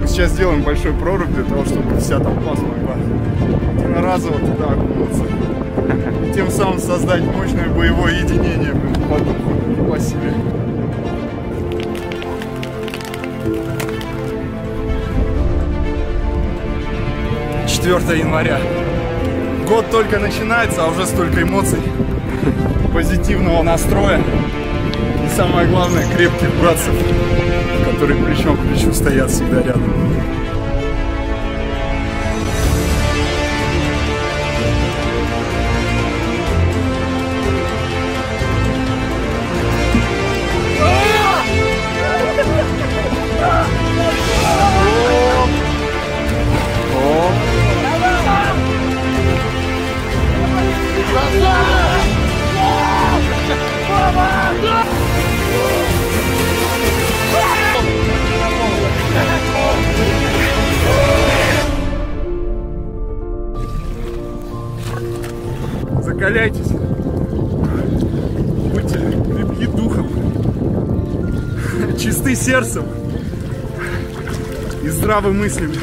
Мы сейчас сделаем большой прорубь для того, чтобы вся толпа смогла единоразово туда окунуться. Тем самым создать мощное боевое единение по духу и по силе. 4 января. Год только начинается, а уже столько эмоций, позитивного настроя и самое главное крепких братцев, которые плечом к плечу стоят всегда рядом. Закаляйтесь. Будьте крепки духом. Чисты сердцем. И здравы мыслями.